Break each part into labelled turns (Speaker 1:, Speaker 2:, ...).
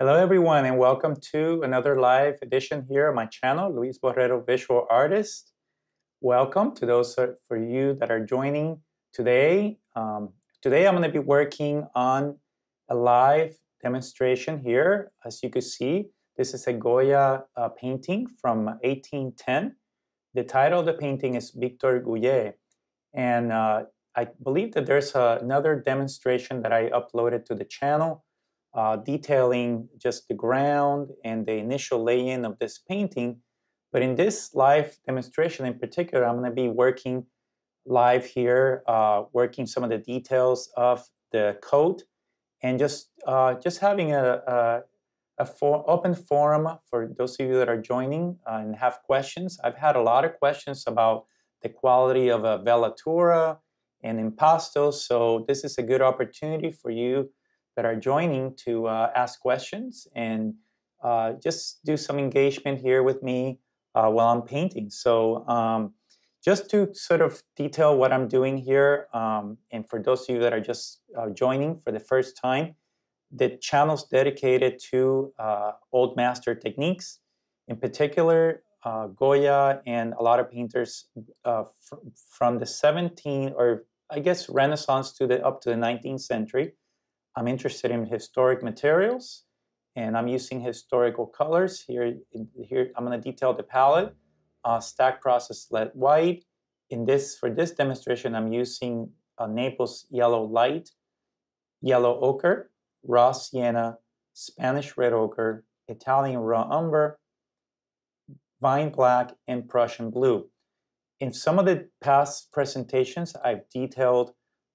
Speaker 1: Hello everyone and welcome to another live edition here on my channel, Luis Borrero Visual Artist. Welcome to those for you that are joining today. Um, today I'm going to be working on a live demonstration here. As you can see, this is a Goya uh, painting from 1810. The title of the painting is Victor Guye. And uh, I believe that there's another demonstration that I uploaded to the channel uh, detailing just the ground and the initial lay-in of this painting. But in this live demonstration in particular, I'm going to be working live here, uh, working some of the details of the coat and just uh, just having a, a, a for open forum for those of you that are joining uh, and have questions. I've had a lot of questions about the quality of a velatura and impasto, so this is a good opportunity for you that are joining to uh, ask questions and uh, just do some engagement here with me uh, while I'm painting. So um, just to sort of detail what I'm doing here, um, and for those of you that are just uh, joining for the first time, the channel's dedicated to uh, old master techniques, in particular uh, Goya and a lot of painters fr from the 17th or I guess Renaissance to the up to the 19th century I'm interested in historic materials and I'm using historical colors. Here, here I'm going to detail the palette, uh, stack process lead white. In this, for this demonstration, I'm using uh, Naples yellow light, yellow ochre, raw sienna, Spanish red ochre, Italian raw umber, vine black, and Prussian blue. In some of the past presentations, I've detailed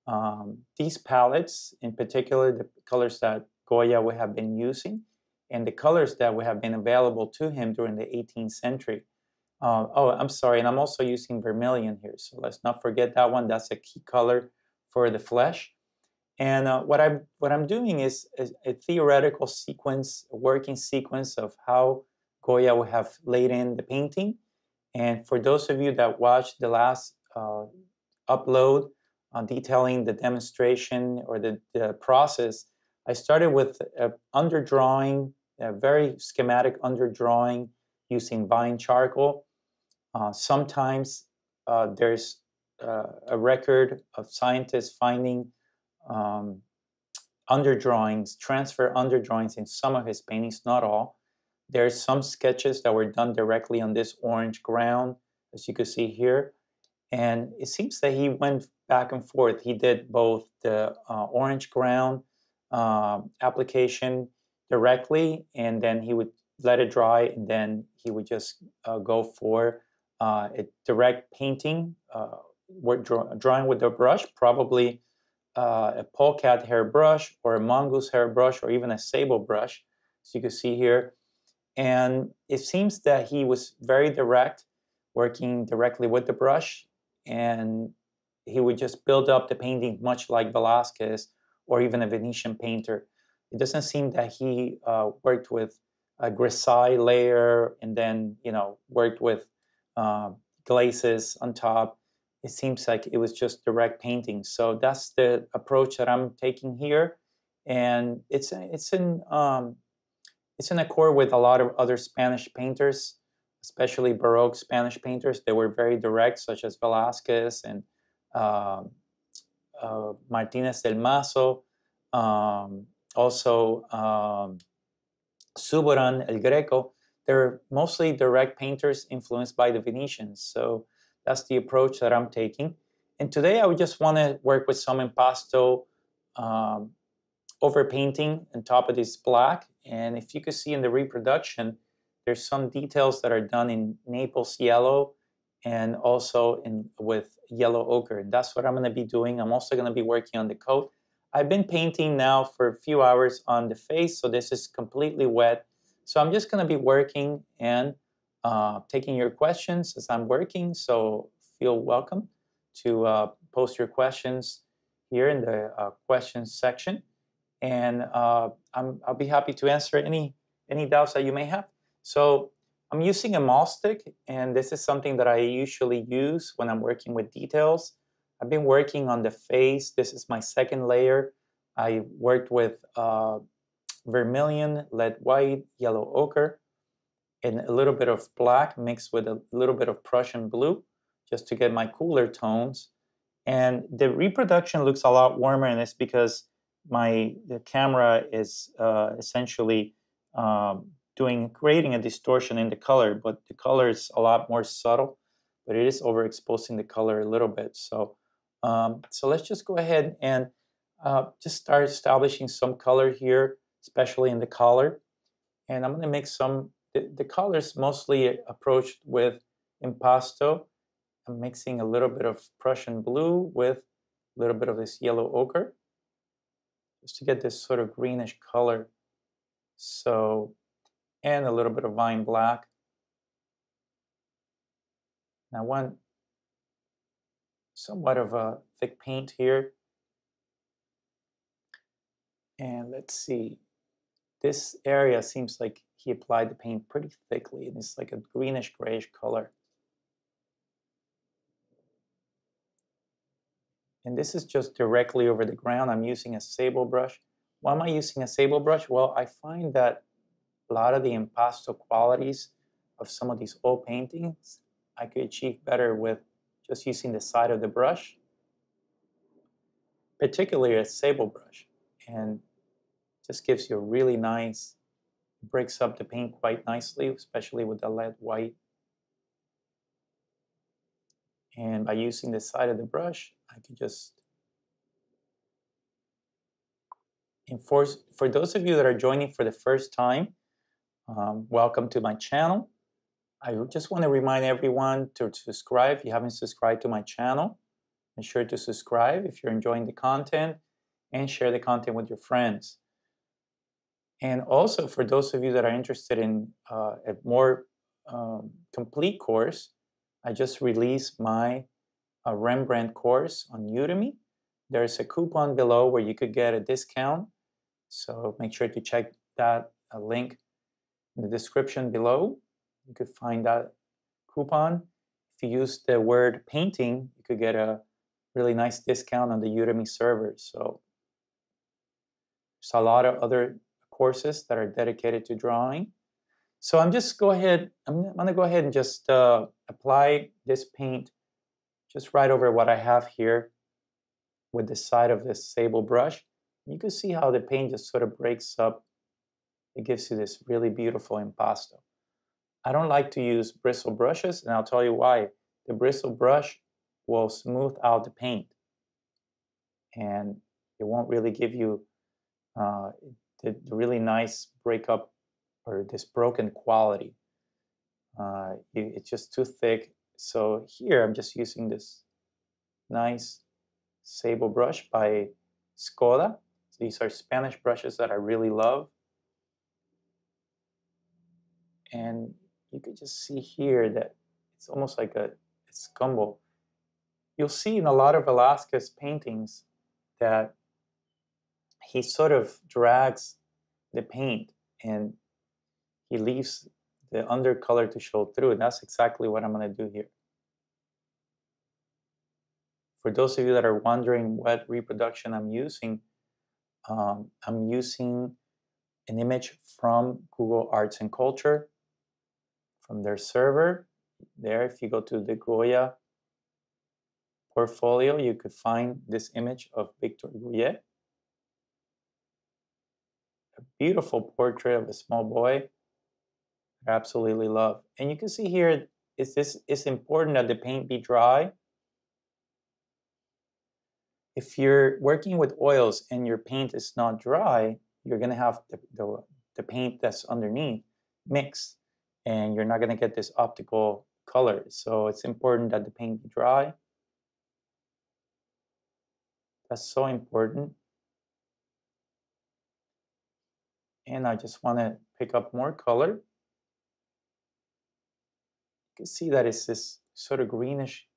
Speaker 1: um, these palettes, in particular the colors that Goya would have been using, and the colors that would have been available to him during the 18th century. Uh, oh, I'm sorry, and I'm also using vermilion here, so let's not forget that one. That's a key color for the flesh. And uh, what I'm what I'm doing is, is, a theoretical sequence, a working sequence of how Goya would have laid in the painting. And for those of you that watched the last uh, upload uh, detailing the demonstration or the, the, process, I started with a underdrawing, a very schematic underdrawing using vine charcoal. Uh, sometimes uh, there's uh, a record of scientists finding um, underdrawings, transfer underdrawings in some of his paintings, not all. There's some sketches that were done directly on this orange ground, as you can see here. And it seems that he went back and forth. He did both the uh, orange ground uh, application directly, and then he would let it dry, and then he would just uh, go for uh, a direct painting, uh, draw, drawing with the brush, probably uh, a polecat hair brush or a mongoose hair brush or even a sable brush, as you can see here. And it seems that he was very direct, working directly with the brush, and he would just build up the painting much like Velázquez or even a Venetian painter. It doesn't seem that he uh, worked with a grisaille layer and then you know worked with uh, glazes on top. It seems like it was just direct painting. So that's the approach that I'm taking here, and it's it's in um, it's in accord with a lot of other Spanish painters, especially Baroque Spanish painters. They were very direct, such as Velázquez and um, uh, Martinez del Mazo, um, also um, Zurbarán, El Greco. They're mostly direct painters influenced by the Venetians. So that's the approach that I'm taking. And today I would just want to work with some impasto um, overpainting on top of this black. And if you could see in the reproduction, there's some details that are done in Naples yellow and also in with yellow ochre. That's what I'm going to be doing. I'm also going to be working on the coat. I've been painting now for a few hours on the face, so this is completely wet. So I'm just going to be working and uh, taking your questions as I'm working. So feel welcome to uh, post your questions here in the uh, questions section. And uh, I'm, I'll be happy to answer any, any doubts that you may have. So I'm using a maulstick, and this is something that I usually use when I'm working with details. I've been working on the face. This is my second layer. I worked with uh, vermilion, lead white, yellow ochre, and a little bit of black mixed with a little bit of Prussian blue just to get my cooler tones. And the reproduction looks a lot warmer and it's because my the camera is uh, essentially um, doing creating a distortion in the color, but the color is a lot more subtle, but it is overexposing the color a little bit. So, um, so let's just go ahead and uh, just start establishing some color here, especially in the collar. And I'm going to make some the, the colors mostly approached with impasto. I'm mixing a little bit of Prussian blue with a little bit of this yellow ochre just to get this sort of greenish color. So, and a little bit of vine black. Now one somewhat of a thick paint here. And let's see, this area seems like he applied the paint pretty thickly and it's like a greenish grayish color. And this is just directly over the ground. I'm using a sable brush. Why am I using a sable brush? Well, I find that a lot of the impasto qualities of some of these old paintings I could achieve better with just using the side of the brush, particularly a sable brush. And just gives you a really nice breaks up the paint quite nicely, especially with the lead white. And by using the side of the brush, I can just enforce, for those of you that are joining for the first time, um, welcome to my channel. I just want to remind everyone to subscribe. If you haven't subscribed to my channel, make sure to subscribe if you're enjoying the content and share the content with your friends. And also for those of you that are interested in uh, a more um, complete course, I just released my uh, Rembrandt course on Udemy. There's a coupon below where you could get a discount. So make sure to check that uh, link in the description below. You could find that coupon. If you use the word painting, you could get a really nice discount on the Udemy server. So there's a lot of other courses that are dedicated to drawing. So I'm just go ahead, I'm, to go ahead and just uh, apply this paint just right over what I have here with the side of this sable brush. You can see how the paint just sort of breaks up. It gives you this really beautiful impasto. I don't like to use bristle brushes, and I'll tell you why. The bristle brush will smooth out the paint, and it won't really give you uh, the, the really nice breakup or this broken quality. Uh, it's just too thick. So here I'm just using this nice sable brush by Escoda. These are Spanish brushes that I really love. And you can just see here that it's almost like a gumbo. You'll see in a lot of Velázquez paintings that he sort of drags the paint and he leaves the undercolor to show through. And that's exactly what I'm going to do here. For those of you that are wondering what reproduction I'm using, um, I'm using an image from Google Arts and Culture from their server. There, if you go to the Goya portfolio, you could find this image of Victor Guye a beautiful portrait of a small boy I absolutely love. And you can see here, is this it's important that the paint be dry. If you're working with oils and your paint is not dry, you're gonna have the, the, the paint that's underneath mixed and you're not gonna get this optical color. So it's important that the paint be dry. That's so important. and I just want to pick up more color. You can see that it's this sort of greenish,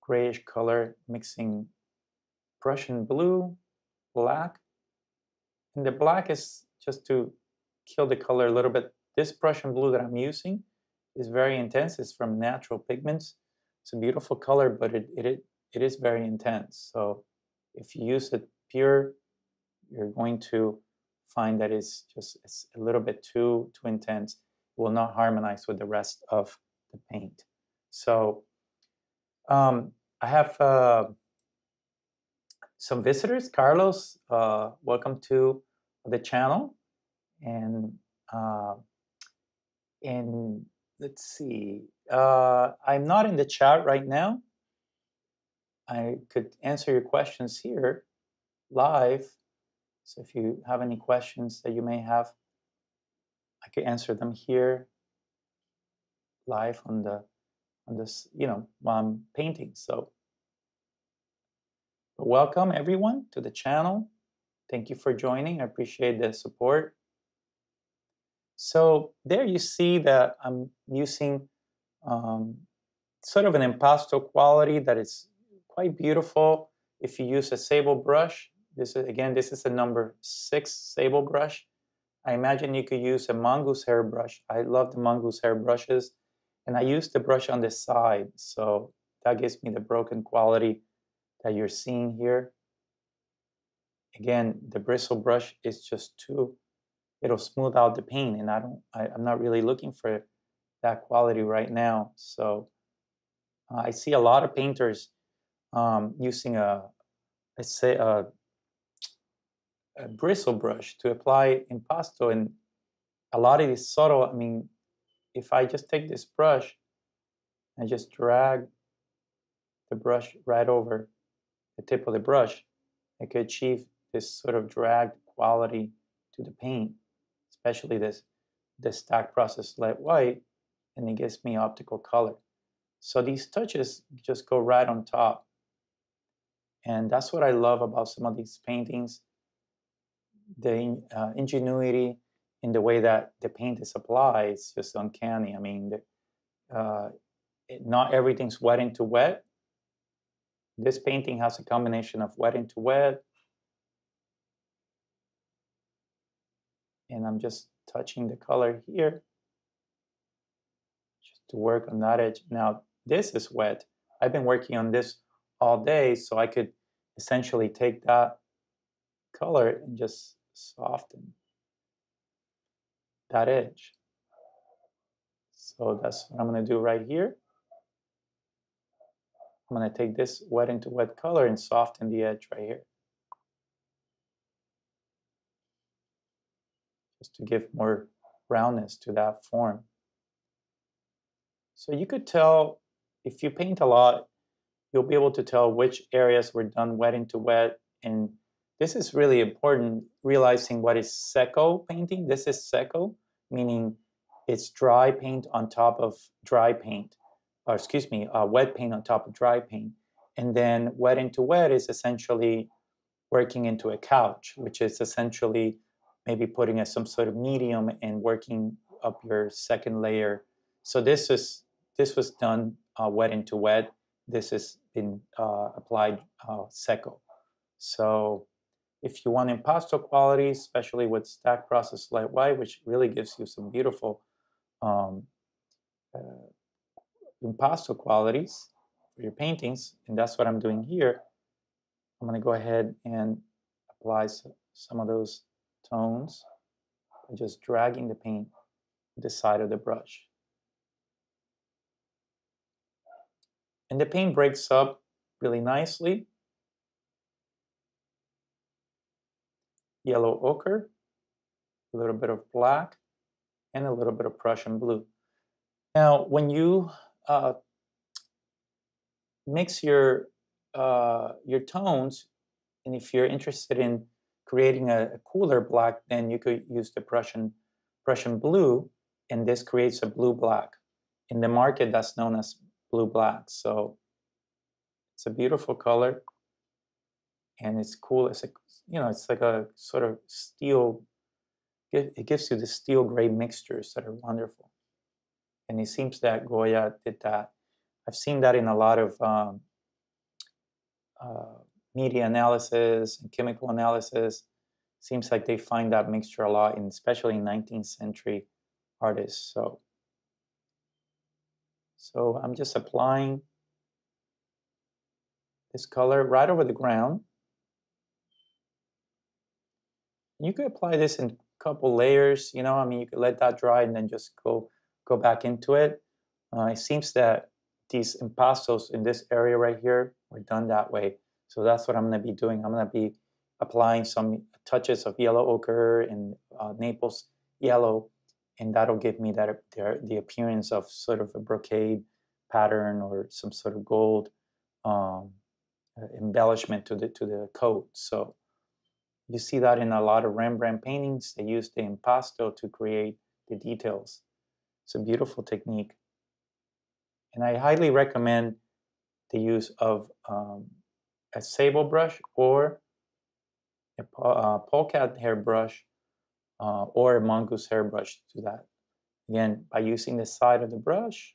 Speaker 1: grayish color mixing Prussian blue, black. And the black is just to kill the color a little bit. This Prussian blue that I'm using is very intense. It's from natural pigments. It's a beautiful color, but it, it, it is very intense. So if you use it pure you're going to find that it's just it's a little bit too too intense. It will not harmonize with the rest of the paint. So um, I have uh, some visitors. Carlos, uh, welcome to the channel. And uh, and let's see, uh, I'm not in the chat right now. I could answer your questions here live. So if you have any questions that you may have, I could answer them here live on the on this, you know, while I'm painting. So welcome everyone to the channel. Thank you for joining. I appreciate the support. So there you see that I'm using um, sort of an impasto quality that is quite beautiful. If you use a sable brush, this is again, this is a number six sable brush. I imagine you could use a mongoose hair brush. I love the mongoose hair brushes. And I use the brush on the side, so that gives me the broken quality that you're seeing here. Again, the bristle brush is just too, it'll smooth out the paint and I don't, I, am not really looking for that quality right now. So uh, I see a lot of painters um, using a, let's say a, a bristle brush to apply impasto and a lot of these subtle, I mean, if I just take this brush and just drag the brush right over the tip of the brush, I could achieve this sort of dragged quality to the paint, especially this, this stack process light white, and it gives me optical color. So these touches just go right on top. And that's what I love about some of these paintings, the uh, ingenuity in the way that the paint is applied is just uncanny. I mean, the, uh, it, not everything's wet into wet. This painting has a combination of wet into wet, and I'm just touching the color here just to work on that edge. Now, this is wet. I've been working on this all day, so I could essentially take that color and just soften that edge. So that's what I'm going to do right here. I'm going to take this wet into wet color and soften the edge right here. To give more roundness to that form. So you could tell, if you paint a lot, you'll be able to tell which areas were done wet into wet and this is really important, realizing what is secco painting. This is secco, meaning it's dry paint on top of dry paint, or excuse me, uh, wet paint on top of dry paint. And then wet into wet is essentially working into a couch, which is essentially maybe putting a, some sort of medium and working up your second layer. So this is this was done uh, wet into wet. This has been uh, applied uh, secco. So if you want impasto quality, especially with stack process light white, which really gives you some beautiful um, uh, impasto qualities for your paintings, and that's what I'm doing here. I'm going to go ahead and apply some of those tones by just dragging the paint the side of the brush. And the paint breaks up really nicely yellow ochre, a little bit of black, and a little bit of Prussian blue. Now, when you uh, mix your uh, your tones, and if you're interested in creating a, a, cooler black, then you could use the Prussian Prussian blue, and this creates a blue black. In the market, that's known as blue black. So it's a beautiful color, and it's cool. It's a you know, it's like a sort of steel, it gives you the steel gray mixtures that are wonderful. And it seems that Goya did that. I've seen that in a lot of um, uh, media analysis and chemical analysis. Seems like they find that mixture a lot, in, especially in 19th century artists. So, so I'm just applying this color right over the ground you could apply this in a couple layers, you know, I mean, you could let that dry and then just go go back into it. Uh, it seems that these impastos in this area right here were done that way. So that's what I'm going to be doing. I'm going to be applying some touches of yellow ochre and uh, Naples yellow, and that'll give me that the, the appearance of sort of a brocade pattern or some sort of gold um, embellishment to the to the coat. So you see that in a lot of Rembrandt paintings. They use the impasto to create the details. It's a beautiful technique. And I highly recommend the use of um, a sable brush or a uh, polecat hairbrush uh, or a mongoose hairbrush to that. Again, by using the side of the brush.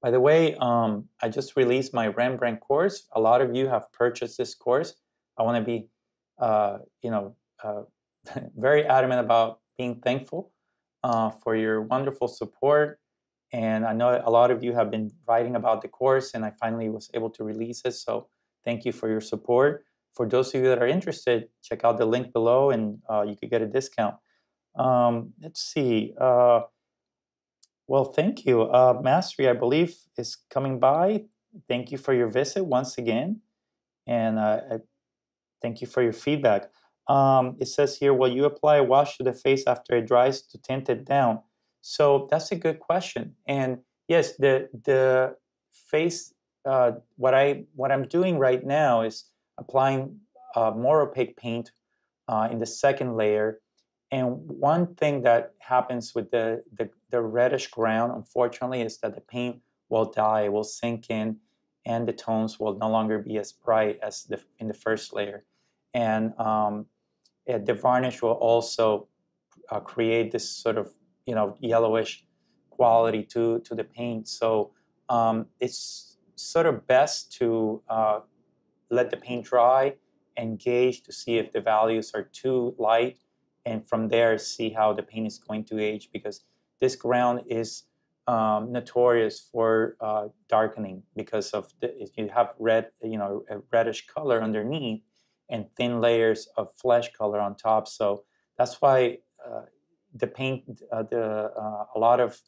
Speaker 1: By the way, um, I just released my Rembrandt course. A lot of you have purchased this course. I want to be, uh, you know, uh, very adamant about being thankful uh, for your wonderful support. And I know a lot of you have been writing about the course, and I finally was able to release it. So thank you for your support. For those of you that are interested, check out the link below, and uh, you could get a discount. Um, let's see. Uh, well, thank you. Uh, Mastery, I believe, is coming by. Thank you for your visit once again. And uh, thank you for your feedback. Um, it says here, will you apply a wash to the face after it dries to tint it down? So that's a good question. And yes, the the face, uh, what I what I'm doing right now is applying uh, more opaque paint uh, in the second layer. And one thing that happens with the, the, the reddish ground, unfortunately, is that the paint will die, will sink in, and the tones will no longer be as bright as the, in the first layer. And um, uh, the varnish will also uh, create this sort of you know yellowish quality to to the paint. So um, it's sort of best to uh, let the paint dry and gauge to see if the values are too light, and from there see how the paint is going to age because this ground is um, notorious for uh, darkening because of the, if you have red, you know, a reddish color underneath, and thin layers of flesh color on top. So that's why uh, the paint, uh, the uh, a lot of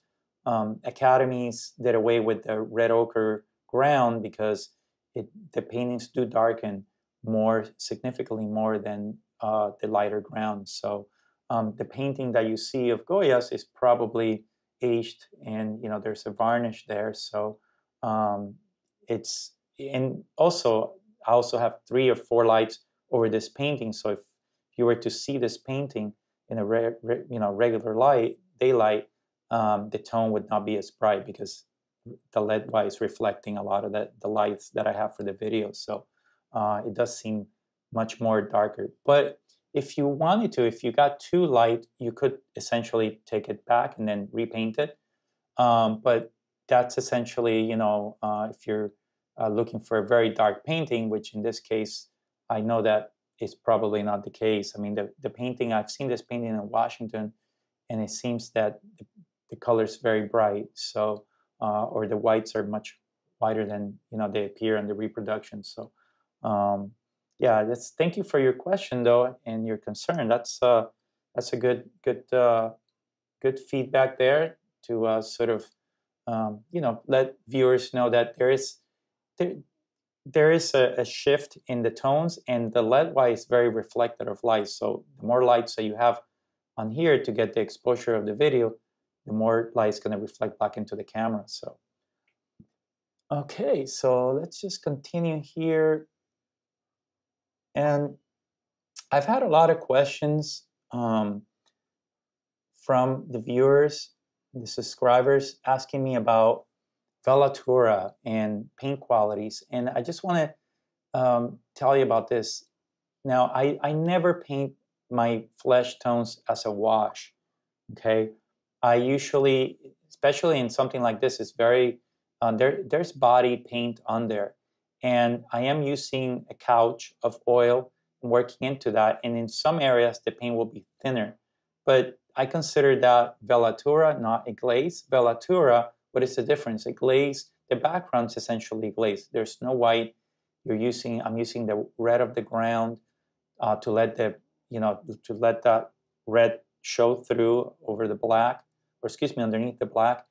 Speaker 1: um, academies did away with the red ochre ground because it, the paintings do darken more significantly more than uh, the lighter ground. So um, the painting that you see of Goya's is probably aged, and you know there's a varnish there. So um, it's and also I also have three or four lights over this painting. So if you were to see this painting in a re, re, you know regular light, daylight, um, the tone would not be as bright because the LED light is reflecting a lot of the, the lights that I have for the video. So uh, it does seem much more darker. But if you wanted to, if you got too light, you could essentially take it back and then repaint it. Um, but that's essentially, you know, uh, if you're uh, looking for a very dark painting, which in this case I know that is probably not the case. I mean, the, the painting, I've seen this painting in Washington, and it seems that the, the color is very bright. So, uh, or the whites are much whiter than you know they appear in the reproduction. So, um, yeah, that's thank you for your question though and your concern. That's uh, that's a good good uh, good feedback there to uh, sort of um, you know let viewers know that there is there, there is a, a, shift in the tones and the LED light is very reflective of light. So the more lights that you have on here to get the exposure of the video, the more light is going to reflect back into the camera. So, okay, so let's just continue here. And I've had a lot of questions um, from the viewers, the subscribers, asking me about velatura and paint qualities. And I just want to um, tell you about this. Now, I, I never paint my flesh tones as a wash, okay? I usually, especially in something like this, is very, uh, there, there's body paint on there. And I am using a couch of oil and working into that. And in some areas, the paint will be thinner. But I consider that velatura, not a glaze. Velatura what is the difference? A glaze, the background is essentially glazed. There's no white you're using I'm using the red of the ground uh, to let the you know to let that red show through over the black, or excuse me, underneath the black.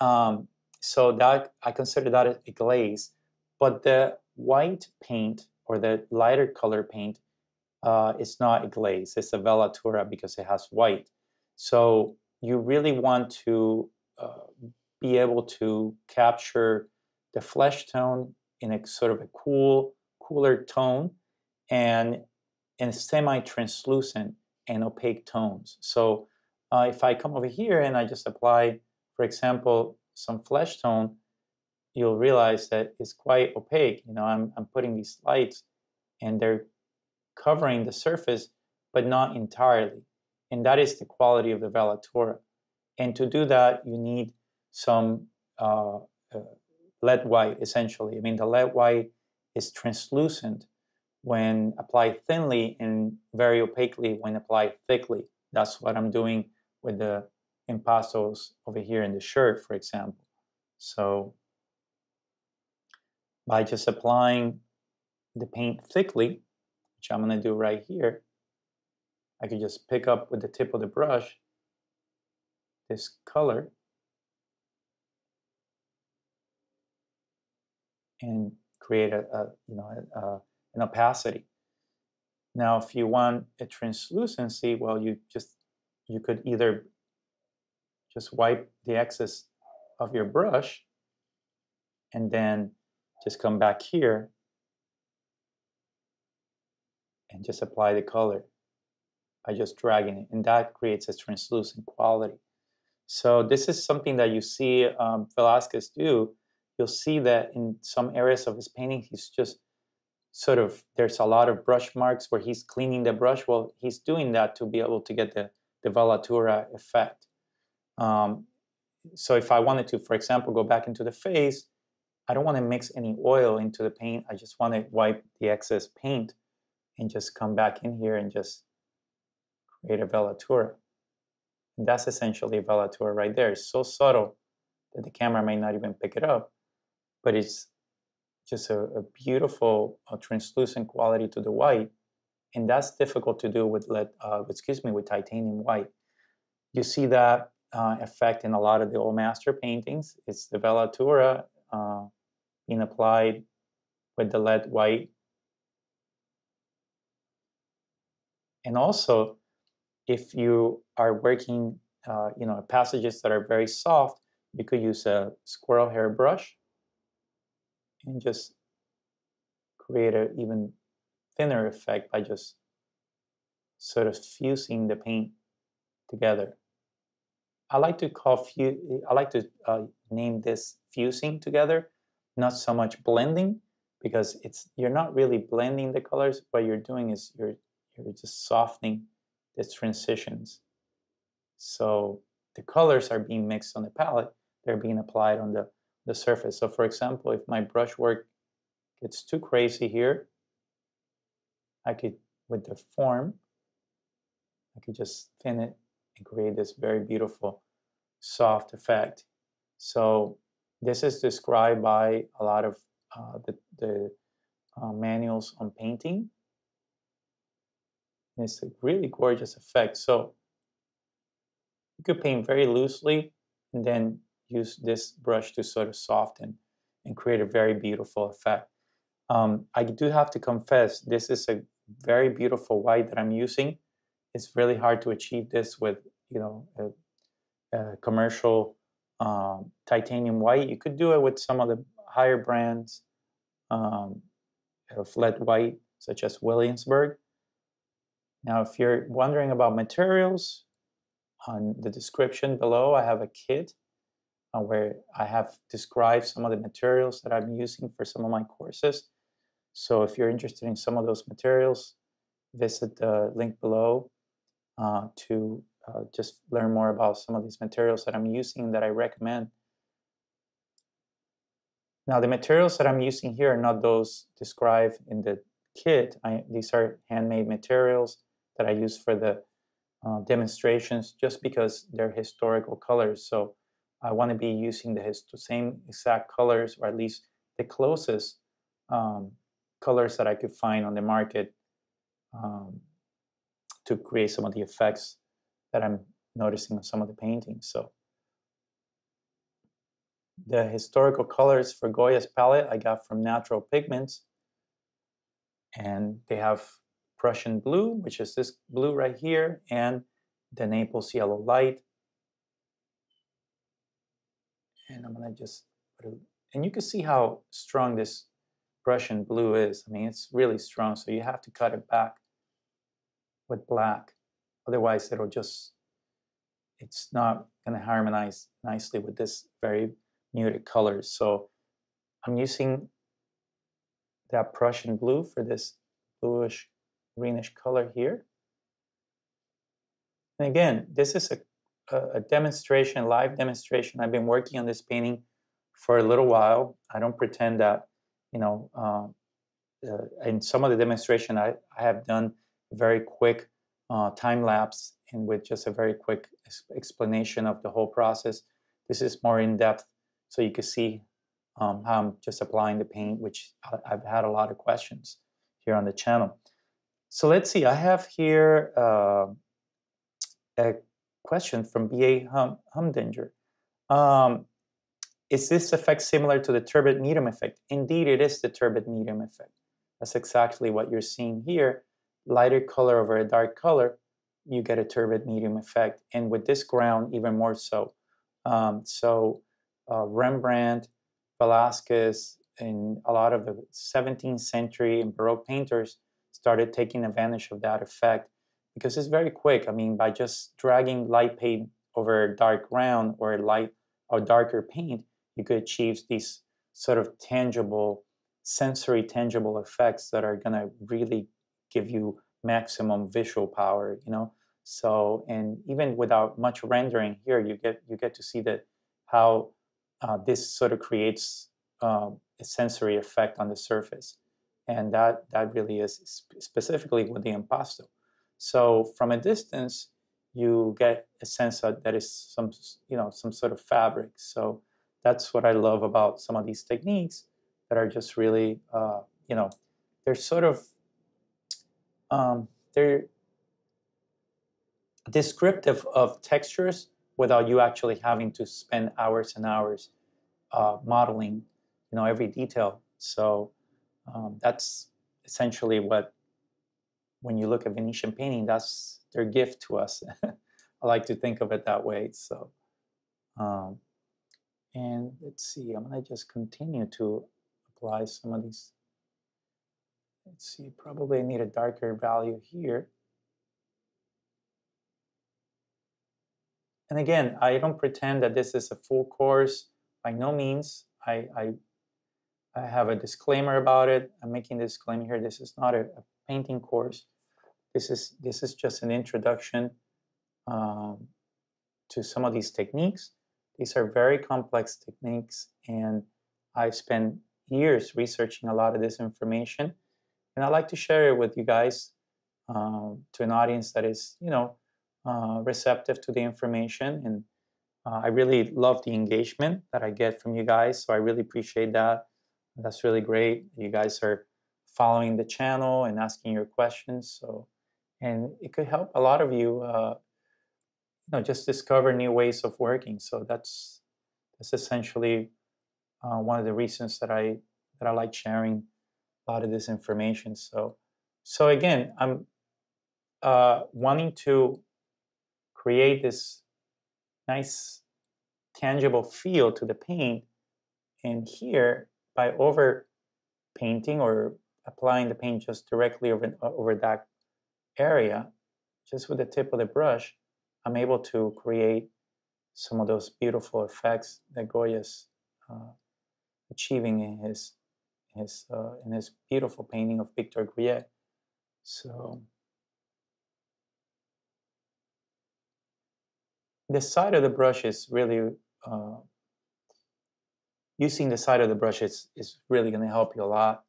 Speaker 1: Um, so that I consider that a glaze. But the white paint or the lighter color paint uh, is not a glaze. It's a velatura because it has white. So you really want to uh, be able to capture the flesh tone in a sort of a cool, cooler tone and in semi-translucent and opaque tones. So uh, if I come over here and I just apply, for example, some flesh tone, you'll realize that it's quite opaque. You know, I'm, I'm putting these lights and they're covering the surface, but not entirely. And that is the quality of the velatura. And to do that, you need some uh, uh, lead white, essentially. I mean, the lead white is translucent when applied thinly and very opaquely when applied thickly. That's what I'm doing with the impastos over here in the shirt, for example. So by just applying the paint thickly, which I'm going to do right here, I could just pick up with the tip of the brush this color and create a, a you know a, a, an opacity. Now, if you want a translucency, well, you just you could either just wipe the excess of your brush and then just come back here and just apply the color by just dragging it and that creates a translucent quality so this is something that you see um, Velasquez do you'll see that in some areas of his painting he's just sort of there's a lot of brush marks where he's cleaning the brush well he's doing that to be able to get the the velatura effect um, so if I wanted to, for example, go back into the face, I don't want to mix any oil into the paint. I just want to wipe the excess paint and just come back in here and just create a velatura. That's essentially a velatura right there. It's so subtle that the camera may not even pick it up, but it's just a, a beautiful a translucent quality to the white. And that's difficult to do with lead, uh, excuse me, with titanium white. You see that uh, effect in a lot of the old master paintings. It's the velatura uh, being applied with the lead white. And also, if you are working, uh, you know, passages that are very soft, you could use a squirrel hair brush and just create an even thinner effect by just sort of fusing the paint together. I like to call I like to uh, name this fusing together, not so much blending, because it's you're not really blending the colors. What you're doing is you're you're just softening the transitions. So the colors are being mixed on the palette; they're being applied on the the surface. So, for example, if my brushwork gets too crazy here, I could with the form, I could just thin it and create this very beautiful soft effect. So this is described by a lot of uh, the, the uh, manuals on painting. And it's a really gorgeous effect. So you could paint very loosely and then use this brush to sort of soften and create a very beautiful effect. Um, I do have to confess, this is a very beautiful white that I'm using. It's really hard to achieve this with you know a, a commercial um, titanium white. You could do it with some of the higher brands um, of lead white, such as Williamsburg. Now, if you're wondering about materials, on the description below, I have a kit where I have described some of the materials that I'm using for some of my courses. So if you're interested in some of those materials, visit the link below uh, to uh, just learn more about some of these materials that I'm using that I recommend. Now, the materials that I'm using here are not those described in the kit. I, these are handmade materials that I use for the uh, demonstrations just because they're historical colors. So I want to be using the, same exact colors or at least the closest um, colors that I could find on the market um, to create some of the effects that I'm noticing on some of the paintings. So the historical colors for Goya's palette I got from Natural Pigments. And they have Prussian blue, which is this blue right here, and the Naples yellow light. And I'm gonna just put it, and you can see how strong this Prussian blue is. I mean, it's really strong, so you have to cut it back with black. Otherwise, it'll just, it's not gonna harmonize nicely with this very muted colors. So I'm using that Prussian blue for this bluish greenish color here. And again, this is a, a, demonstration, live demonstration. I've been working on this painting for a little while. I don't pretend that, you know, uh, uh, in some of the demonstration I, I have done very quick uh, time lapse and with just a very quick explanation of the whole process. This is more in depth so you can see um, how I'm just applying the paint, which I've had a lot of questions here on the channel. So let's see, I have here uh, a question from B.A. Hum Humdinger. Um, is this effect similar to the turbid medium effect? Indeed, it is the turbid medium effect. That's exactly what you're seeing here. Lighter color over a dark color, you get a turbid medium effect. And with this ground, even more so. Um, so uh, Rembrandt, Velasquez, and a lot of the 17th century and Baroque painters started taking advantage of that effect because it's very quick. I mean, by just dragging light paint over dark ground or light or darker paint, you could achieve these sort of tangible, sensory tangible effects that are going to really give you maximum visual power, you know? So, and even without much rendering here, you get, you get to see that how uh, this sort of creates um, a sensory effect on the surface. And that, that really is specifically with the impasto. So from a distance, you get a sense that that is some, you know, some sort of fabric. So that's what I love about some of these techniques that are just really, uh, you know, they're sort of, um, they're descriptive of textures without you actually having to spend hours and hours uh, modeling, you know, every detail. So um, that's essentially what, when you look at Venetian painting, that's their gift to us. I like to think of it that way. So, um, and let's see, I'm gonna just continue to apply some of these. Let's see, probably I need a darker value here. And again, I don't pretend that this is a full course. By no means. I, I, I have a disclaimer about it. I'm making this disclaimer here. This is not a, a painting course. This is, this is just an introduction um, to some of these techniques. These are very complex techniques, and I've spent years researching a lot of this information. And I'd like to share it with you guys um, to an audience that is, you know, uh, receptive to the information. And uh, I really love the engagement that I get from you guys. So I really appreciate that. That's really great. You guys are following the channel and asking your questions. So, and it could help a lot of you, uh, you know, just discover new ways of working. So that's that's essentially uh, one of the reasons that I that I like sharing a lot of this information. So, so again, I'm uh, wanting to create this nice tangible feel to the paint. And here, by over painting or applying the paint just directly over, over that area, just with the tip of the brush, I'm able to create some of those beautiful effects that Goya's uh, achieving in his his uh, in his beautiful painting of Victor Guye. So the side of the brush is really uh, using the side of the brush is, is really going to help you a lot.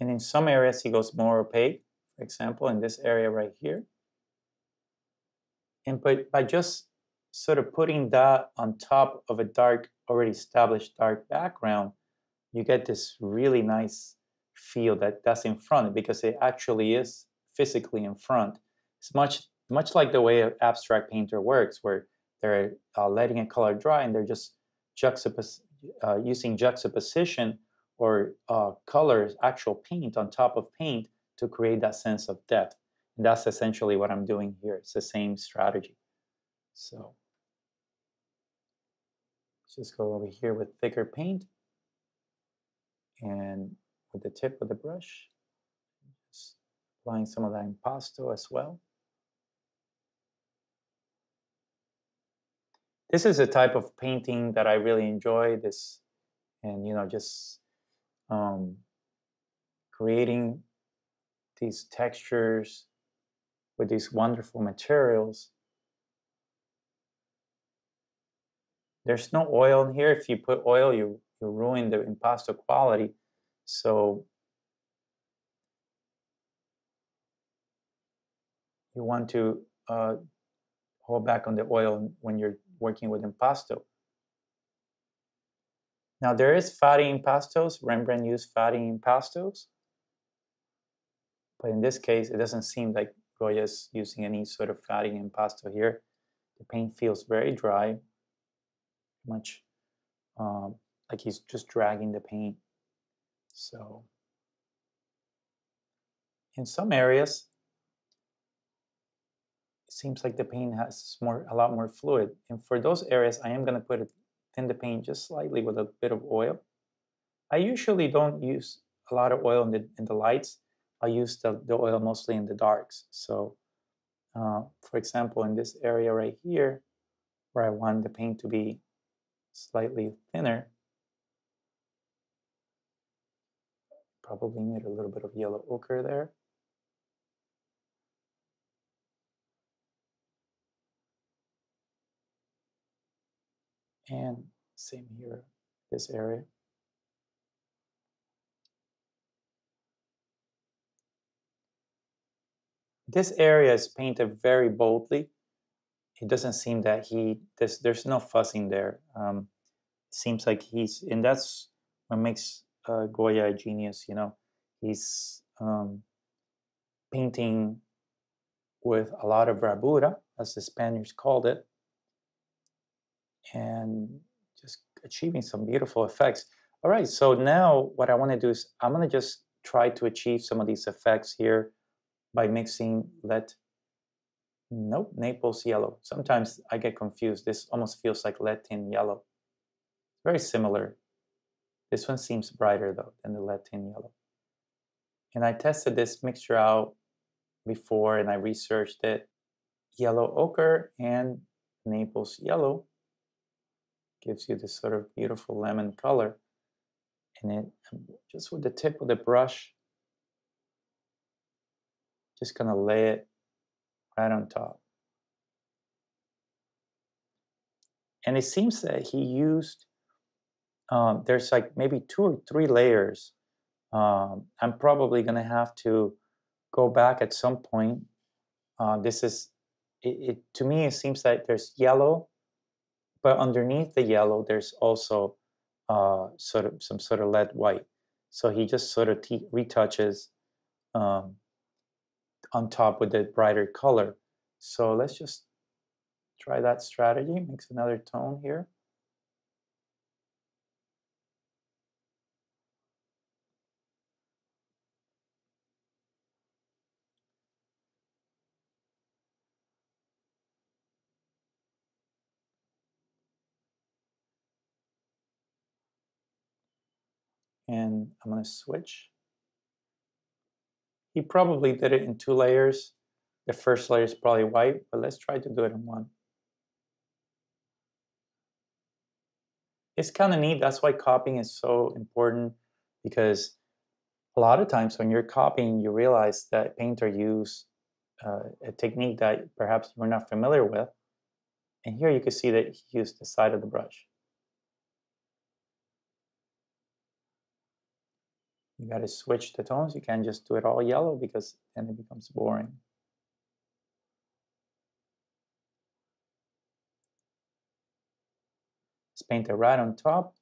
Speaker 1: And in some areas, he goes more opaque, for example, in this area right here. And by, by just sort of putting that on top of a dark, already established dark background, you get this really nice feel that that's in front because it actually is physically in front. It's much much like the way an abstract painter works, where they're uh, letting a color dry and they're just juxtapos- uh, using juxtaposition or uh, colors, actual paint on top of paint to create that sense of depth. And that's essentially what I'm doing here. It's the same strategy. So let's just go over here with thicker paint and with the tip of the brush, just applying some of that impasto as well. This is a type of painting that I really enjoy. This, and you know, just um, creating these textures with these wonderful materials. There's no oil in here. If you put oil, you, you ruin the impasto quality. So you want to uh, hold back on the oil when you're working with impasto. Now there is fatty impastos. Rembrandt used fatty impastos. But in this case, it doesn't seem like Goya's using any sort of fatty impasto here. The paint feels very dry, much um, like he's just dragging the paint. So in some areas, it seems like the paint has more a lot more fluid. And for those areas, I am going to put it thin the paint just slightly with a bit of oil. I usually don't use a lot of oil in the in the lights. I use the, the oil mostly in the darks. So, uh, for example, in this area right here, where I want the paint to be slightly thinner, probably need a little bit of yellow ochre there. And same here, this area. This area is painted very boldly. It doesn't seem that he, there's, there's no fussing there. Um, seems like he's, and that's what makes uh, Goya a genius, you know. He's um, painting with a lot of bravura, as the Spaniards called it, and just achieving some beautiful effects. All right, so now what I want to do is I'm going to just try to achieve some of these effects here by mixing let, nope, Naples yellow. Sometimes I get confused. This almost feels like lead tin yellow. Very similar. This one seems brighter though than the lead tin yellow. And I tested this mixture out before and I researched it. Yellow ochre and Naples yellow gives you this sort of beautiful lemon color. And it just with the tip of the brush, just gonna lay it right on top. And it seems that he used, um, there's like maybe two or three layers. Um, I'm probably gonna have to go back at some point. Uh, this is, it, it, to me, it seems like there's yellow, but underneath the yellow, there's also uh, sort of some sort of lead white. So he just sort of retouches um, on top with the brighter color. So let's just try that strategy. Makes another tone here. I'm going to switch. He probably did it in two layers. The first layer is probably white, but let's try to do it in one. It's kind of neat. That's why copying is so important because a lot of times when you're copying, you realize that painter used uh, a technique that perhaps you're not familiar with. And here you can see that he used the side of the brush. You got to switch the tones. You can't just do it all yellow because then it becomes boring. Let's paint painted right on top.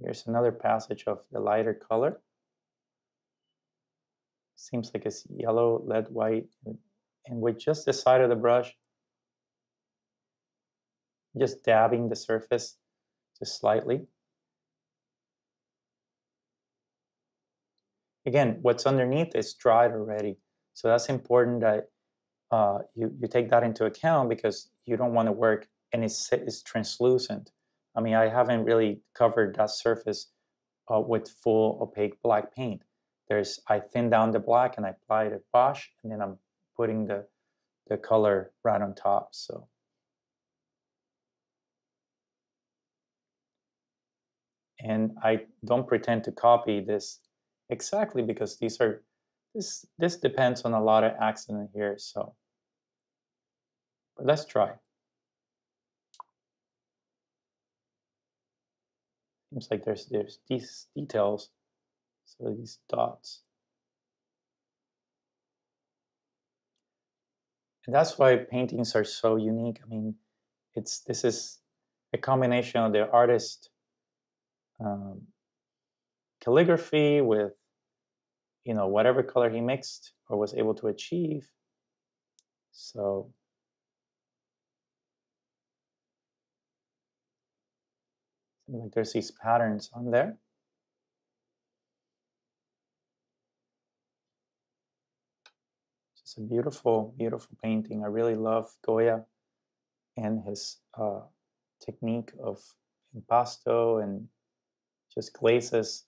Speaker 1: Here's another passage of the lighter color. Seems like it's yellow, lead white, and with just the side of the brush, just dabbing the surface just slightly. Again, what's underneath is dried already. So that's important that uh, you, you take that into account because you don't want to work and it's, it's translucent. I mean, I haven't really covered that surface uh, with full opaque black paint. There's, I thin down the black and I apply the wash and then I'm putting the, the color right on top. So. And I don't pretend to copy this exactly because these are this this depends on a lot of accident here so. But let's try. Seems like there's there's these details so these dots. And that's why paintings are so unique i mean it's this is a combination of the artist um, calligraphy with you know whatever color he mixed or was able to achieve. So like there's these patterns on there. It's a beautiful beautiful painting. I really love goya and his uh, technique of impasto and just glazes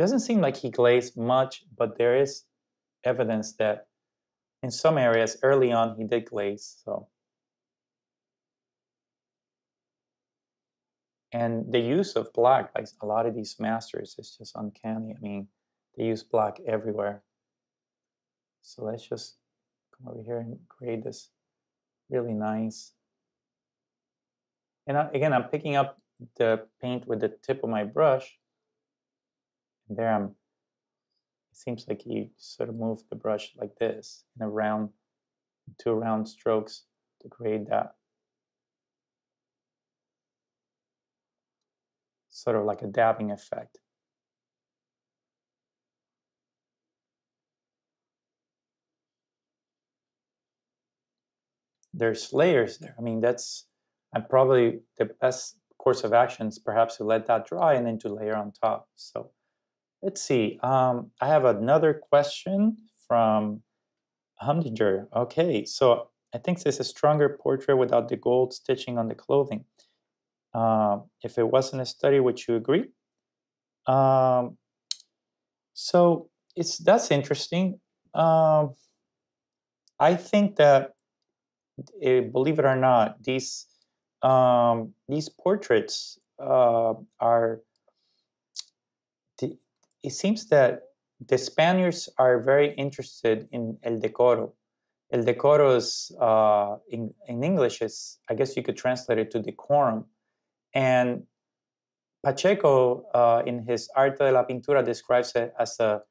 Speaker 1: it doesn't seem like he glazed much, but there is evidence that in some areas early on he did glaze. So, and the use of black, like a lot of these masters, is just uncanny. I mean, they use black everywhere. So let's just come over here and create this really nice. And again, I'm picking up the paint with the tip of my brush there I'm, it seems like you sort of move the brush like this in a round, two round strokes to create that sort of like a dabbing effect. There's layers there. I mean, that's I'm probably the best course of actions perhaps to let that dry and then to layer on top. So Let's see. Um, I have another question from Humdinger. Okay, so I think this is a stronger portrait without the gold stitching on the clothing. Uh, if it wasn't a study, would you agree? Um, so it's that's interesting. Um, I think that, uh, believe it or not, these um, these portraits uh, are it seems that the Spaniards are very interested in el decoro. El decoro is, uh, in, in English, is, I guess you could translate it to decorum. And Pacheco, uh, in his Arte de la Pintura, describes it as a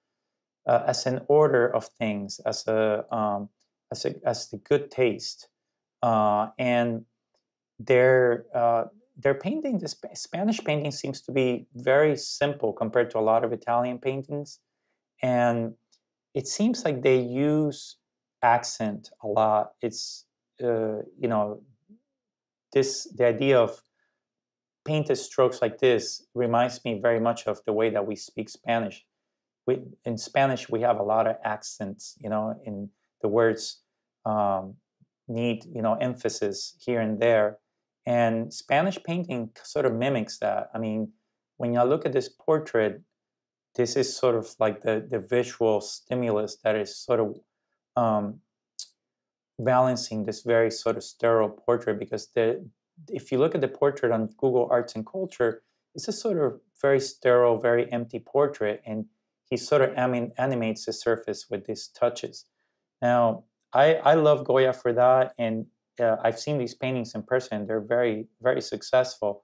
Speaker 1: uh, as an order of things, as a um, as a as the good taste, uh, and their uh, their painting, the Sp- Spanish painting seems to be very simple compared to a lot of Italian paintings. And it seems like they use accent a lot. It's, uh, you know, this, the idea of painted strokes like this reminds me very much of the way that we speak Spanish. We, in Spanish, we have a lot of accents, you know, in the words um, need, you know, emphasis here and there and Spanish painting sort of mimics that. I mean, when you look at this portrait, this is sort of like the, the visual stimulus that is sort of um, balancing this very sort of sterile portrait because the if you look at the portrait on Google Arts and Culture, it's a sort of very sterile, very empty portrait, and he sort of anim- animates the surface with these touches. Now, I, I love Goya for that, and uh, I've seen these paintings in person. They're very, very successful.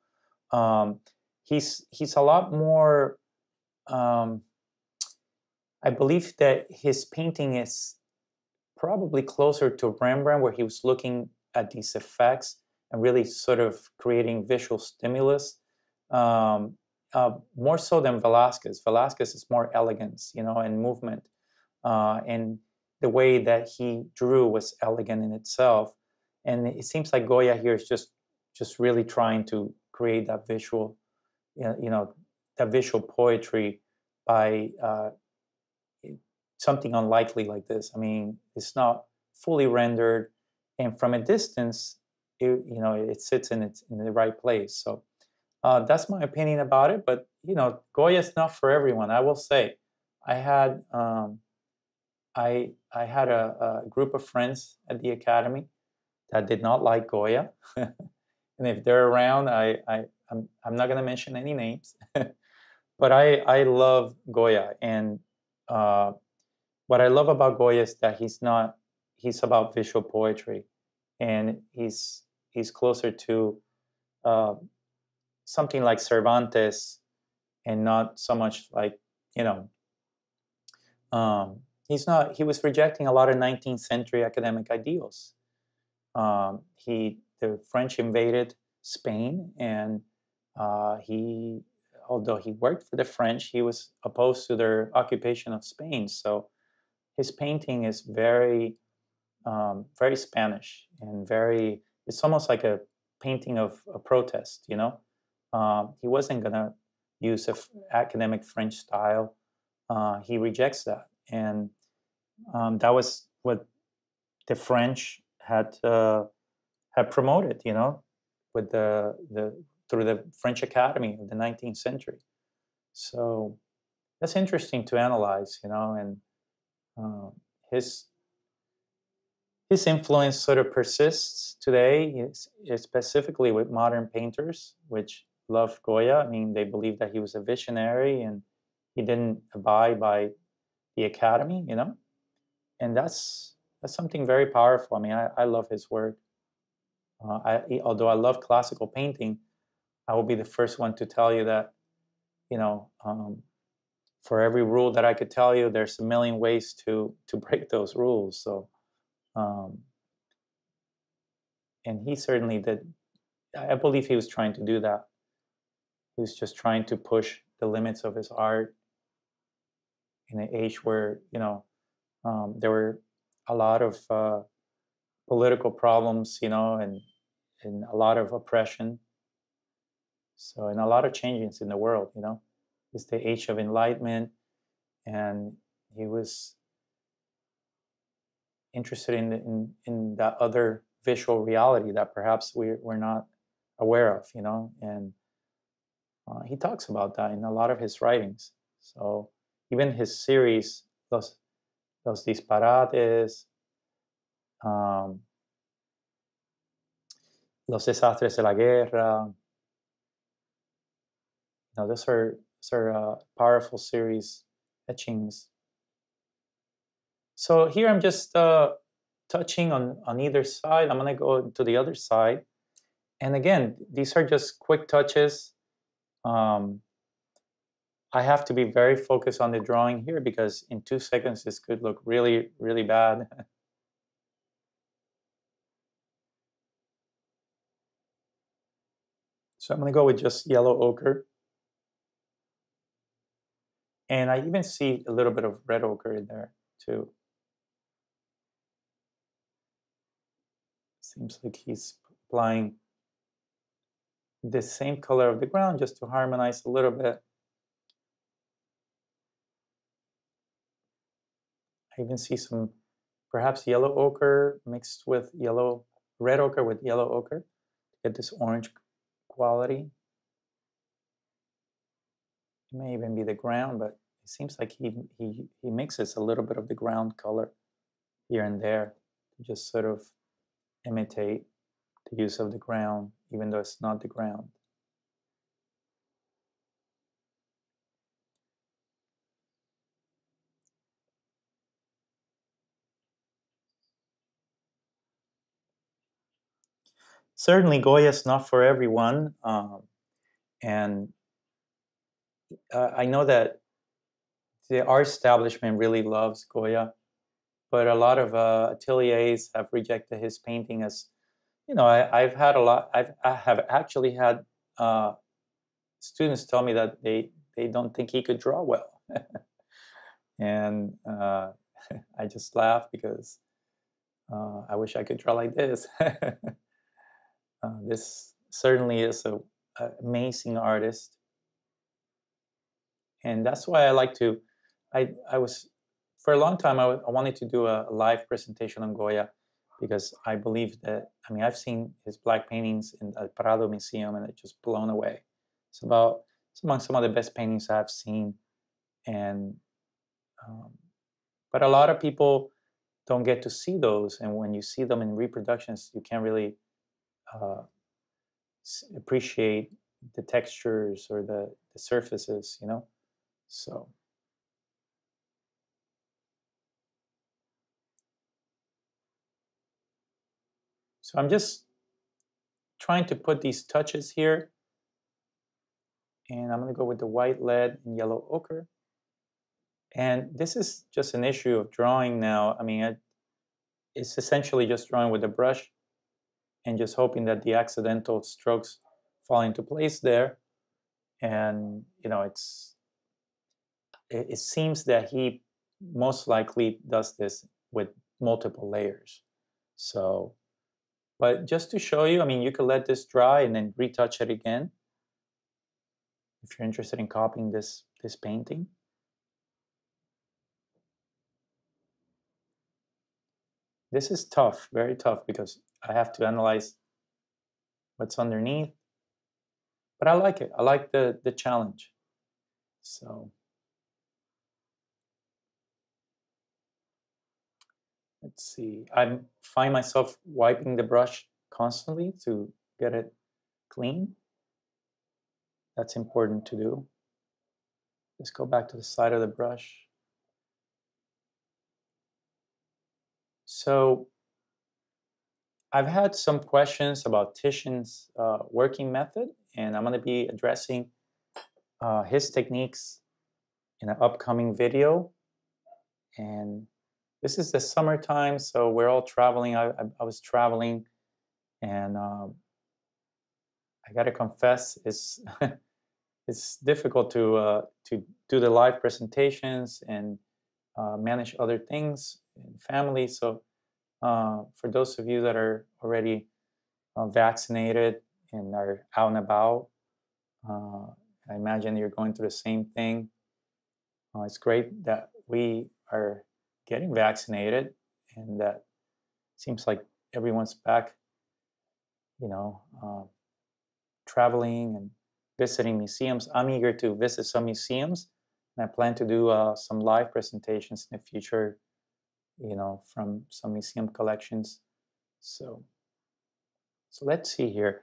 Speaker 1: Um, he's he's a lot more. Um, I believe that his painting is probably closer to Rembrandt, where he was looking at these effects and really sort of creating visual stimulus. Um, uh, more so than Velasquez. Velasquez is more elegance, you know, and movement, uh, and the way that he drew was elegant in itself. And it seems like Goya here is just just really trying to create that visual, you know, that visual poetry by uh, something unlikely like this. I mean, it's not fully rendered, and from a distance, it, you know, it sits in its in the right place. So uh, that's my opinion about it. But you know, Goya is not for everyone. I will say, I had um, I I had a, a, group of friends at the academy that did not like Goya, and if they're around, I, I I'm I'm not going to mention any names, but I I love Goya, and uh, what I love about Goya is that he's not he's about visual poetry, and he's he's closer to uh, something like Cervantes, and not so much like you know. Um, he's not. He was rejecting a lot of 19th century academic ideals. Um, he the French invaded Spain, and uh, he, although he worked for the French, he was opposed to their occupation of Spain. So his painting is very, um, very Spanish and very. It's almost like a painting of a protest. You know, um, he wasn't gonna use a f- academic French style. Uh, he rejects that, and um, that was what the French had uh, had promoted. You know, with the the through the French Academy of the 19th century. So that's interesting to analyze. You know, and uh, his his influence sort of persists today, specifically with modern painters, which love Goya. I mean, they believe that he was a visionary and he didn't abide by the academy, you know, and that's that's something very powerful. I mean, I, I love his work. Uh, I, although I love classical painting, I will be the first one to tell you that, you know, um, for every rule that I could tell you, there's a million ways to to break those rules. So, um, and he certainly did. I believe he was trying to do that. He was just trying to push the limits of his art in an age where you know um, there were a lot of uh, political problems, you know, and and a lot of oppression. So, and a lot of changes in the world, you know is the age of enlightenment and he was interested in, in, in that other visual reality that perhaps we, we're not aware of, you know, and uh, he talks about that in a lot of his writings. So even his series, Los, Los Disparates, um, Los Desastres de la Guerra, know, those are are uh, powerful series etchings. So here I'm just uh, touching on, on either side. I'm going to go to the other side. And again, these are just quick touches. Um, I have to be very focused on the drawing here because in two seconds this could look really, really bad. so I'm going to go with just yellow ochre. And I even see a little bit of red ochre in there too. Seems like he's applying the same color of the ground just to harmonize a little bit. I even see some perhaps yellow ochre mixed with yellow, red ochre with yellow ochre to get this orange quality It may even be the ground, but it seems like he, he, he mixes a little bit of the ground color here and there to just sort of imitate the use of the ground, even though it's not the ground. Certainly, Goya is not for everyone, um, and uh, I know that the art establishment really loves Goya, but a lot of uh, ateliers have rejected his painting as you know, I, have had a lot. I've I have actually had uh, students tell me that they they don't think he could draw well, and uh, I just laugh because uh, I wish I could draw like this. Uh, this certainly is a, a, amazing artist, and that's why I like to. I I was for a long time I, I wanted to do a, a live presentation on Goya because I believe that I mean I've seen his black paintings in the Prado Museum and it's just blown away. It's about it's among some of the best paintings I've seen, and um, but a lot of people don't get to see those, and when you see them in reproductions, you can't really uh, appreciate the textures or the, the surfaces, you know. So. So I'm just trying to put these touches here. And I'm going to go with the white lead and yellow ochre. And this is just an issue of drawing now. I mean, it, it's essentially just drawing with a brush and just hoping that the accidental strokes fall into place there. And, you know, it's, it, it seems that he most likely does this with multiple layers. So but just to show you, I mean, you could let this dry and then retouch it again if you're interested in copying this, this painting. This is tough, very tough, because I have to analyze what's underneath. But I like it. I like the, the challenge. So let's see, I find myself wiping the brush constantly to get it clean. That's important to do. Let's go back to the side of the brush. So I've had some questions about Titian's uh, working method, and I'm going to be addressing uh, his techniques in an upcoming video. And this is the summertime, so we're all traveling. I, I, I was traveling, and um, I gotta confess, it's it's difficult to uh, to do the live presentations and uh, manage other things and family. So, uh, for those of you that are already uh, vaccinated and are out and about, uh, I imagine you're going through the same thing. Uh, it's great that we are getting vaccinated, and that seems like everyone's back, you know, uh, traveling and visiting museums. I'm eager to visit some museums, and I plan to do uh, some live presentations in the future, you know, from some museum collections. So, so let's see here.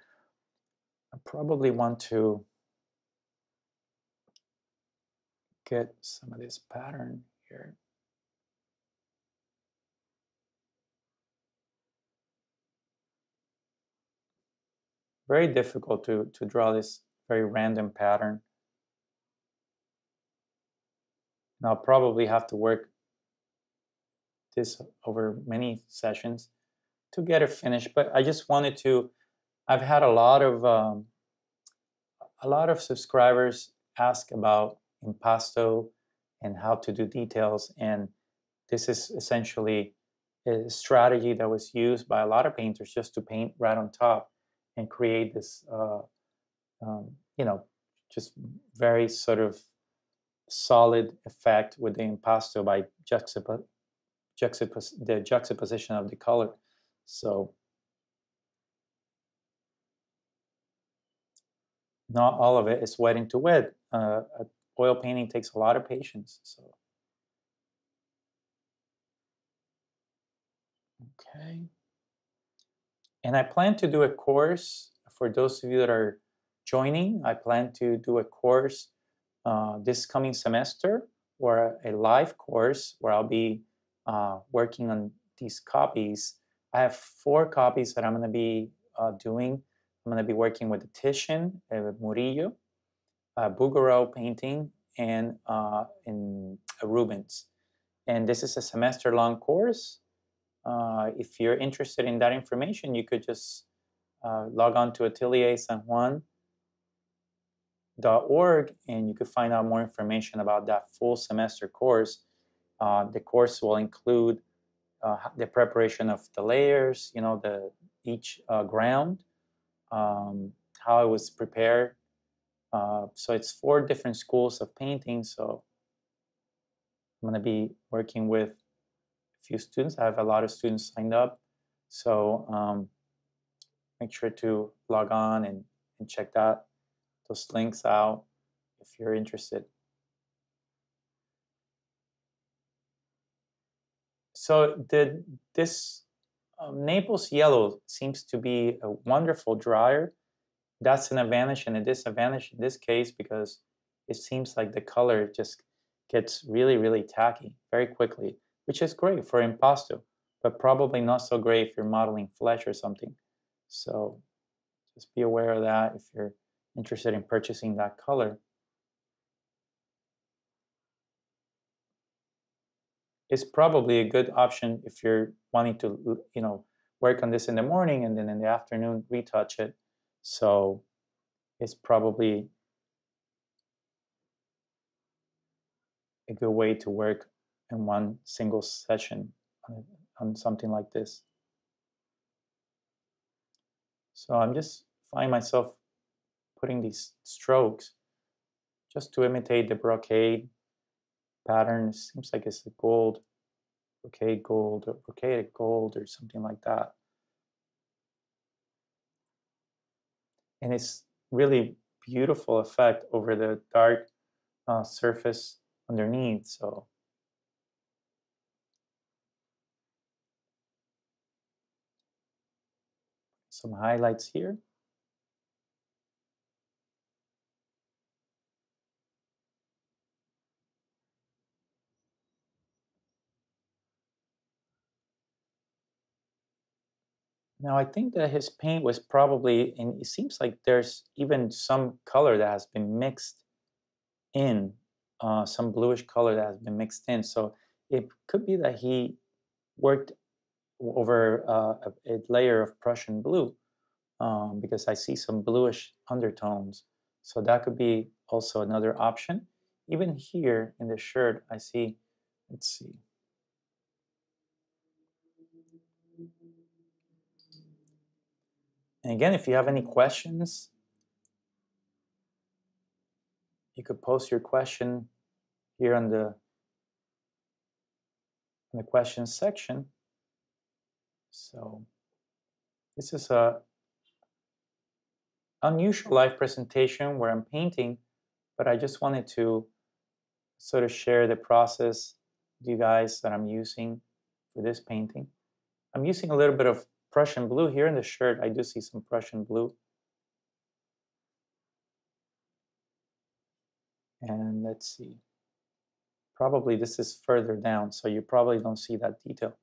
Speaker 1: I probably want to get some of this pattern here. very difficult to, to draw this very random pattern. And I'll probably have to work this over many sessions to get it finished. But I just wanted to, I've had a lot of, um, a lot of subscribers ask about impasto and how to do details. And this is essentially a strategy that was used by a lot of painters just to paint right on top and create this, uh, um, you know, just very sort of solid effect with the impasto by juxtap- juxtapos- the juxtaposition of the color. So not all of it is wet into wet. Uh, oil painting takes a lot of patience. So okay. And I plan to do a course for those of you that are joining. I plan to do a course uh, this coming semester or a live course where I'll be uh, working on these copies. I have four copies that I'm going to be uh, doing. I'm going to be working with the Titian, uh, Murillo, uh, Bouguereau painting, and uh, in Rubens. And this is a semester long course uh, if you're interested in that information, you could just uh, log on to ateliersanjuan.org and you can find out more information about that full semester course. Uh, the course will include uh, the preparation of the layers, you know, the each uh, ground, um, how it was prepared. Uh, so it's four different schools of painting. So I'm going to be working with a few students. I have a lot of students signed up. So um, make sure to log on and, and check that those links out if you're interested. So the, this um, Naples yellow seems to be a wonderful dryer. That's an advantage and a disadvantage in this case because it seems like the color just gets really, really tacky very quickly, which is great for impasto, but probably not so great if you're modeling flesh or something. So just be aware of that if you're interested in purchasing that color. It's probably a good option if you're wanting to, you know, work on this in the morning and then in the afternoon retouch it. So it's probably a good way to work in one single session on, on something like this. So I'm just find myself putting these strokes just to imitate the brocade pattern. Seems like it's a gold, brocade gold, or brocaded gold, or something like that. And it's really beautiful effect over the dark uh, surface underneath. So some highlights here. Now I think that his paint was probably, and it seems like there's even some color that has been mixed in, uh, some bluish color that has been mixed in. So it could be that he worked over uh, a, a, layer of Prussian blue um, because I see some bluish undertones. So that could be also another option. Even here in the shirt, I see, let's see. And again, if you have any questions, you could post your question here on the, in the questions section. So this is a unusual live presentation where I'm painting, but I just wanted to sort of share the process with you guys that I'm using for this painting. I'm using a little bit of Prussian blue here in the shirt. I do see some Prussian blue. And let's see. Probably this is further down, so you probably don't see that detail.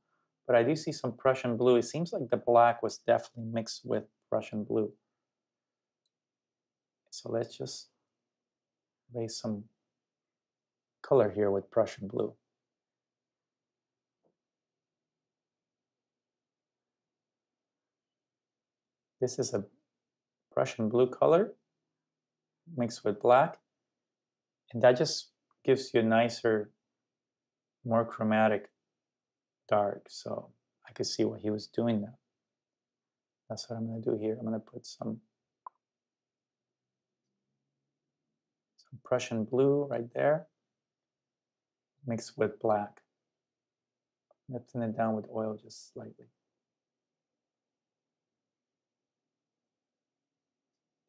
Speaker 1: But I do see some Prussian blue. It seems like the black was definitely mixed with Prussian blue. So let's just lay some color here with Prussian blue. This is a Prussian blue color mixed with black. And that just gives you a nicer, more chromatic dark. So I could see what he was doing now. That's what I'm going to do here. I'm going to put some, some Prussian blue right there mixed with black. Lifting it down with oil just slightly.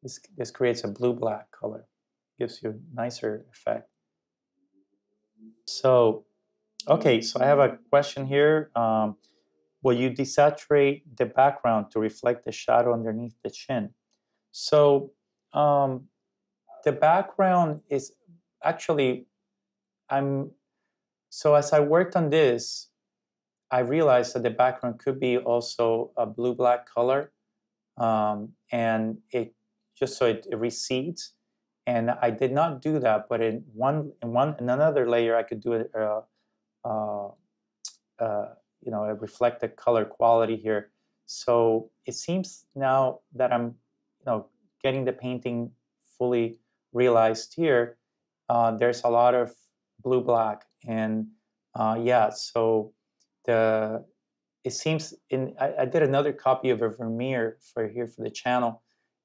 Speaker 1: This, this creates a blue-black color, gives you a nicer effect. So, okay, so I have a question here. Um, will you desaturate the background to reflect the shadow underneath the chin? So um, the background is actually, I'm, so as I worked on this, I realized that the background could be also a blue-black color. Um, and it just so it, it, recedes. And I did not do that, but in one in one in another layer, I could do it. Uh, uh, uh, you know, reflect the color quality here. so it seems now that I'm, you know, getting the painting fully realized here. Uh, there's a lot of blue black, and uh, yeah, so the it seems in I, I, did another copy of a Vermeer for here for the channel,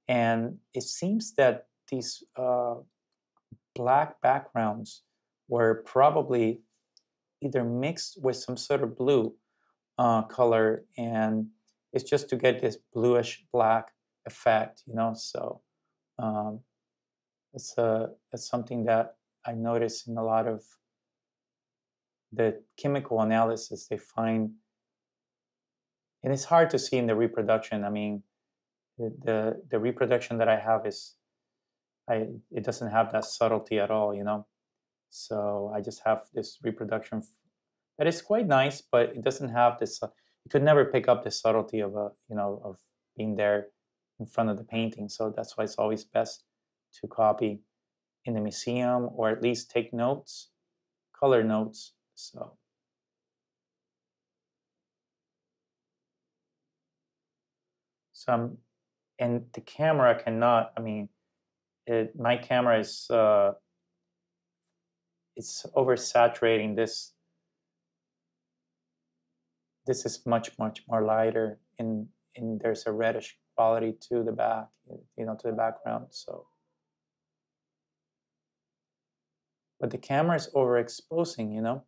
Speaker 1: and it seems that these uh, black backgrounds were probably either mixed with some sort of blue uh, color, and it's just to get this bluish black effect, you know. So um, it's a it's something that I notice in a lot of the chemical analysis. They find and it's hard to see in the reproduction. I mean, the the, reproduction that I have is, I it doesn't have that subtlety at all, you know. So I just have this reproduction that is quite nice, but it doesn't have this. Uh, you could never pick up the subtlety of a you know of being there in front of the painting. So that's why it's always best to copy in the museum or at least take notes, color notes. So. some and the camera cannot i mean it, my camera is uh, it's oversaturating. This this is much much more lighter and and there's a reddish quality to the back you know to the background so. But the camera is overexposing you know?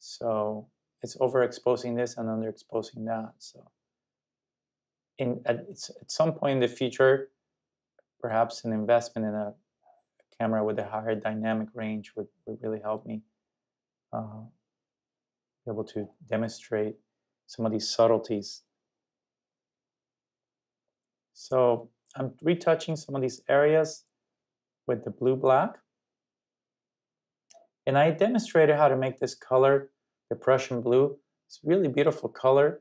Speaker 1: So it's overexposing this and underexposing that so in at, at some point in the future, perhaps an investment in a camera with a higher dynamic range would, would really help me uh, be able to demonstrate some of these subtleties. So I'm retouching some of these areas with the blue black. And I demonstrated how to make this color, the Prussian blue. It's a really beautiful color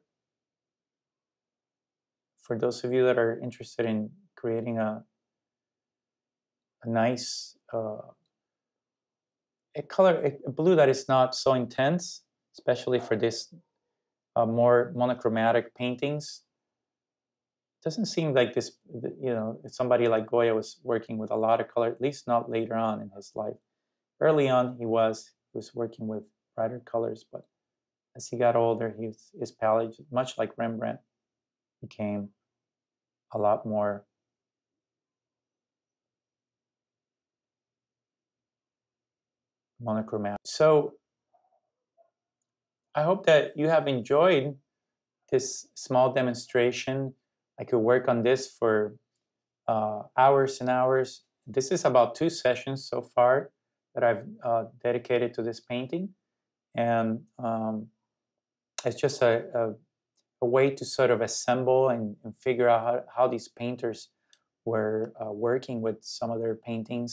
Speaker 1: for those of you that are interested in creating a a nice uh, a color a blue that is not so intense, especially for this uh, more monochromatic paintings. Doesn't seem like this, you know, somebody like Goya was working with a lot of color, at least not later on in his life. Early on, he was he was working with brighter colors, but as he got older, his his palette, much like Rembrandt, became a lot more monochromatic. So I hope that you have enjoyed this small demonstration. I could work on this for uh, hours and hours. This is about two sessions so far that I've uh, dedicated to this painting. And um, it's just a, a, a way to sort of assemble and, and figure out how, how, these painters were uh, working with some of their paintings.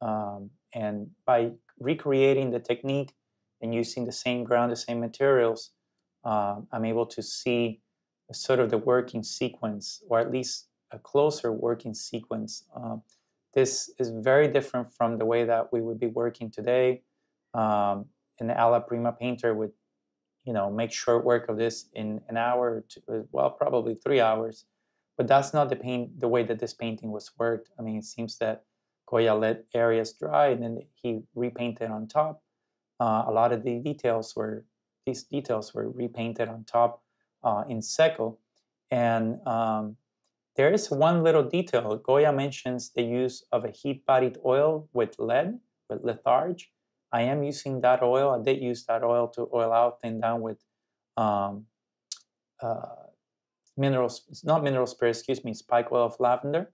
Speaker 1: Um, and by recreating the technique and using the same ground, the same materials, uh, I'm able to see sort of the working sequence, or at least a closer working sequence. Um, this is very different from the way that we would be working today. Um, an alla prima painter would you know make short work of this in an hour to, uh, well probably three hours but that's not the paint the way that this painting was worked. I mean it seems that goya let areas dry and then he repainted on top. Uh, a lot of the details were these details were repainted on top uh, in seco. And um, there is one little detail. Goya mentions the use of a heat bodied oil with lead with litharge I am using that oil. I did use that oil to oil out and down with um, uh, minerals, not mineral spirit, excuse me, spike oil of lavender.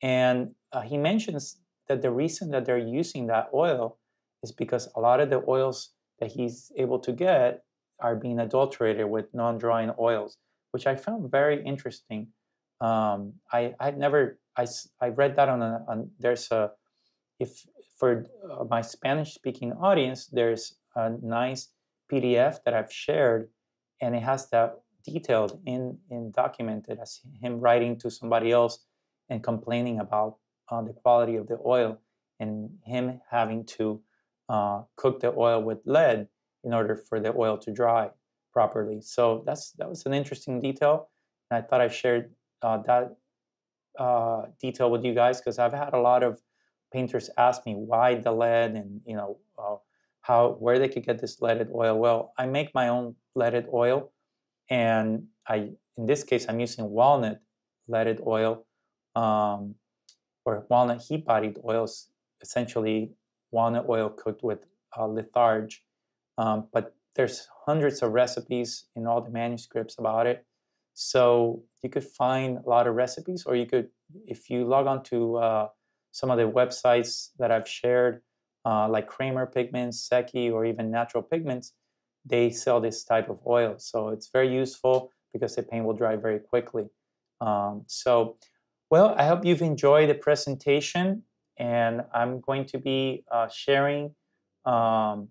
Speaker 1: And uh, he mentions that the reason that they're using that oil is because a lot of the oils that he's able to get are being adulterated with non-drying oils, which I found very interesting. Um, I I never I, I read that on a on there's a if for uh, my Spanish speaking audience, there's a nice PDF that I've shared, and it has that detailed in, in documented as him writing to somebody else and complaining about uh, the quality of the oil and him having to uh, cook the oil with lead in order for the oil to dry properly. So that's that was an interesting detail, and I thought I shared uh, that uh, detail with you guys because I've had a lot of painters ask me why the lead and you know uh, how where they could get this leaded oil. Well, I make my own leaded oil, and I in this case I'm using walnut leaded oil um, or walnut heat bodied oils, essentially walnut oil cooked with uh, litharge. Um, but there's hundreds of recipes in all the manuscripts about it. So you could find a lot of recipes, or you could, if you log on to uh, some of the websites that I've shared, uh, like Kremer Pigments, Seki, or even Natural Pigments, they sell this type of oil. So it's very useful because the paint will dry very quickly. Um, so, well, I hope you've enjoyed the presentation, and I'm going to be uh, sharing um,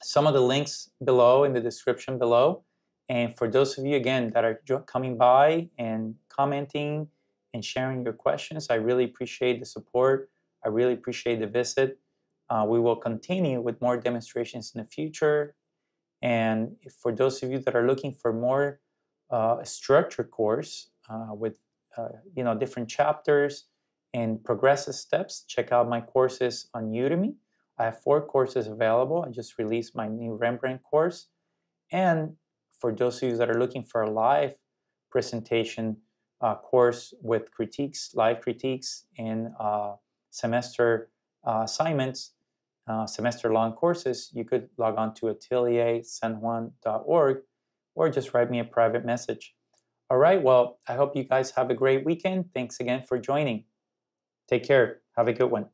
Speaker 1: some of the links below in the description below. And for those of you, again, that are coming by and commenting and sharing your questions, I really appreciate the support. I really appreciate the visit. Uh, we will continue with more demonstrations in the future. And for those of you that are looking for more uh, structured course uh, with uh, you know different chapters and progressive steps, check out my courses on Udemy. I have four courses available. I just released my new Rembrandt course. And for those of you that are looking for a live presentation course with critiques, live critiques, and uh, semester uh, assignments, uh, semester long courses, you could log on to ateliersanjuan.org or just write me a private message. All right, well, I hope you guys have a great weekend. Thanks again for joining. Take care. Have a good one.